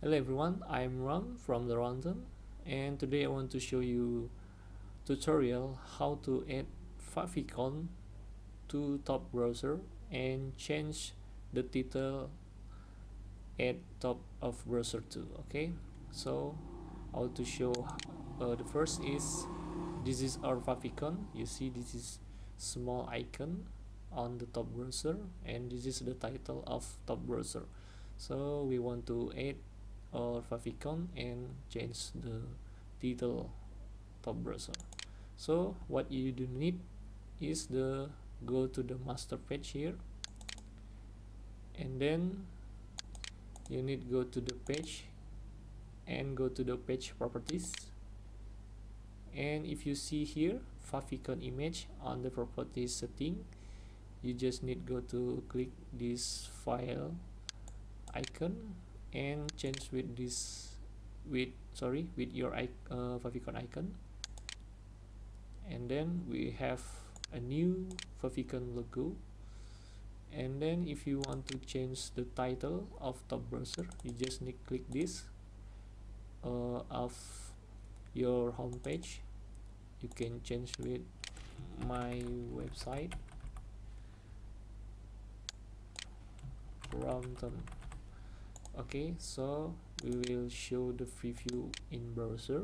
Hello everyone, I'm Ron from the Random and today I want to show you tutorial how to add favicon to top browser and change the title at top of browser too okay? So I want to show uh, the first is this is our favicon you see this is small icon on the top browser and this is the title of top browser. So we want to add our favicon and change the title top browser. So what you do need is the go to the master page here. And then you need go to the page and go to the page properties. And if you see here favicon image on the properties setting you just need go to click this file icon and change with this with sorry with your uh, favicon icon. And then we have a new favicon logo. And then if you want to change the title of top browser you just need click this uh, of your home page you can change with my website. Ronzone okay so we will show the preview in browser.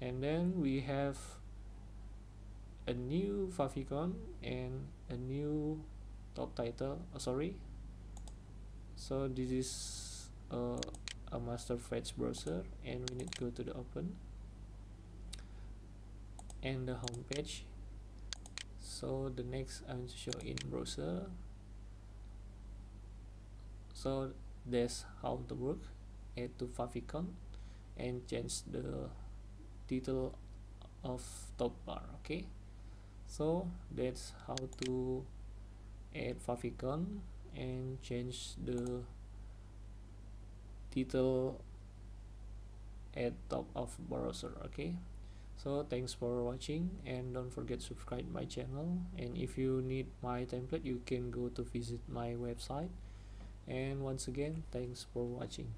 And then we have a new favicon and a new top title oh, sorry. So this is uh, a master fetch browser and we need to go to the open and the home page. So the next I'm to show in browser. So that's how to work add to favicon and change the title of top bar okay? So that's how to add favicon and change the title at top of browser okay? So thanks for watching and don't forget subscribe my channel. And if you need my template you can go to visit my website and once again thanks for watching